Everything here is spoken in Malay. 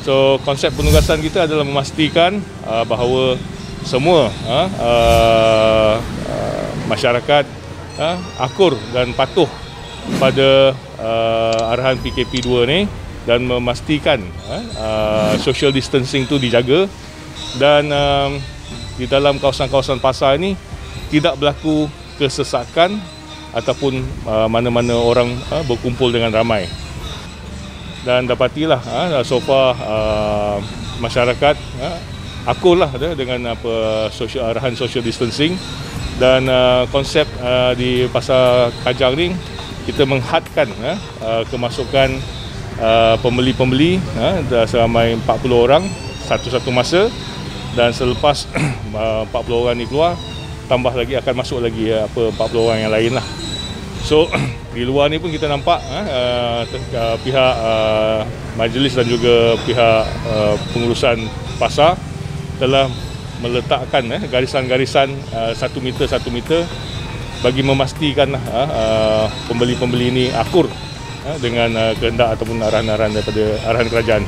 So konsep penugasan kita adalah memastikan uh, bahawa semua uh, uh, masyarakat uh, akur dan patuh pada uh, arahan PKP 2 ni dan memastikan uh, uh, social distancing tu dijaga dan uh, di dalam kawasan-kawasan pasar ini tidak berlaku kesesakan ataupun uh, mana-mana orang uh, berkumpul dengan ramai dan dapatilah ha, so far uh, masyarakat ha, akurlah ada dengan apa social arahan social distancing. Dan uh, konsep uh, di pasar Kajang ni kita menghadkan ha, uh, kemasukan uh, pembeli-pembeli ha, seramai 40 orang satu-satu masa. Dan selepas uh, 40 orang ni keluar tambah lagi akan masuk lagi uh, apa 40 orang yang lain lah so di luar ni pun kita nampak uh, uh, pihak uh, majlis dan juga pihak uh, pengurusan pasar telah meletakkan uh, garisan-garisan satu meter satu meter bagi memastikan uh, uh, pembeli-pembeli ini akur uh, dengan uh, kehendak ataupun arahan-arahan daripada arahan kerajaan.